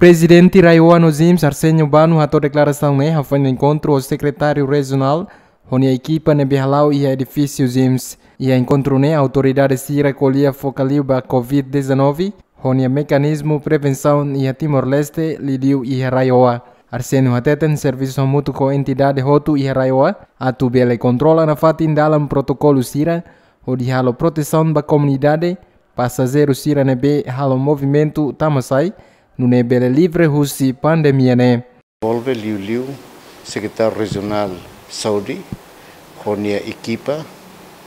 Presidente Raiwan Zims Arsenio Banu atou declaração né, no encontro o secretário regional, onde a equipa ne Bihalau e a edifício Zims e a encontro né, a autoridade se recolhia focaliu para Covid-19, onde a mecanismo prevenção e a Timor-Leste lidiu e a Raioa. Arsenio ateten serviço mútuo com a entidade Hotu e a Raioa, a tubele controla na fatin dalam protocolo Sira, onde halo proteção da comunidade, passageiro Sira nebe halo movimento Tamasai, no Nebele Livre Husi pandemia né. Volve Liu Liu, secretário regional Saudi, com a equipa,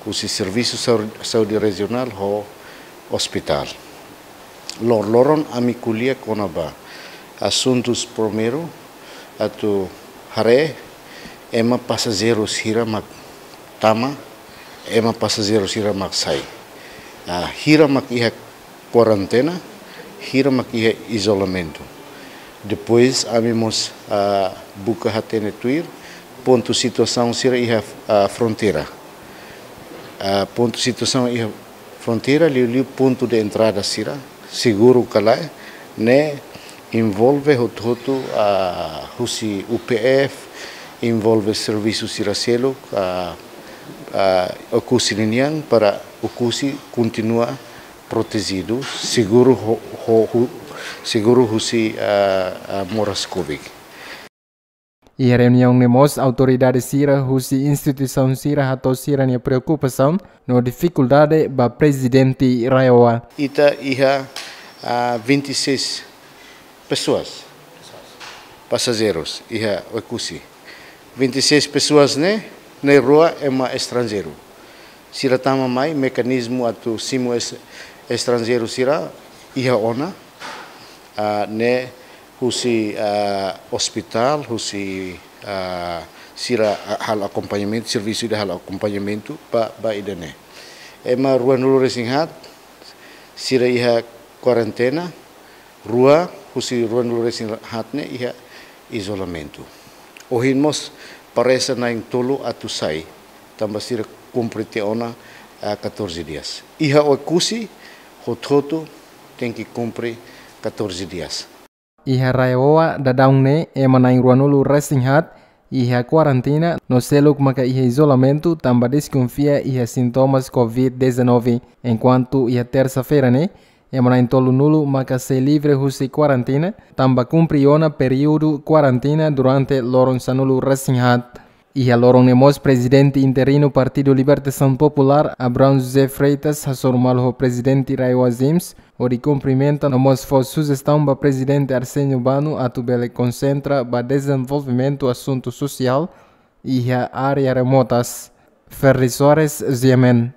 o serviço Saudi regional, o hospital. Lor loron amikulia konaba. Assuntos primeiro, atu hare, ema passageiros hira mak tama, ema passageiros hira mak sai. Uh, hira mak iha quarentena, hira maki isolamento. Depois, amimos a uh, buka hatene tuir, ponto situação iha a fronteira. Uh, ponto situação iha fronteira, liu ponto de entrada sira, seguro kalai, ne envolve hototo a uh, husi UPF, envolve serviço sira selo, a uh, okusi para okusi continua protegido, seguro ho, ho, seguro husi uh, uh, Moraskovic. E a reunião nemos autoridades sira husi instituição sira hato sira nia preocupação no dificuldade ba presidente Raioa. Ita iha uh, 26 pessoas passageiros iha okusi. 26 pessoas ne na rua é uma estrangeiro. Sira tama mai mecanismo atu simo es estrangeiro sira iha ona. Uh, ne husi uh, hospital husi uh, sira hal acompanhamento serviço de hal acompanhamento pa ba idane ema rua nulu resinghat sira iha quarentena rua husi rua nulu resinghat ne iha isolamento ohinmos parece na tolo atu sai tamba sira cumpre ona a 14 dias. Iha o kusi hototo tem que cumprir 14 dias. Iha raioa dadaungne e manai ruanulu resinghat iha quarentena no seluk maka iha isolamento tamba desconfia iha sintomas COVID-19 enquanto iha terça-feira ne e manai tolu nulu maka se livre husi quarentena tamba cumpriona período quarentena durante loron sanulu resinghat E a Loronemos, presidente interino Partido Libertação Popular, Abrão José Freitas, Hassormal o presidente Raio Azims, o de cumprimento nomos foi sugestão para presidente Arsenio Bano, a tubele concentra para desenvolvimento assunto social e a área remotas. Ferrisores Ziemen.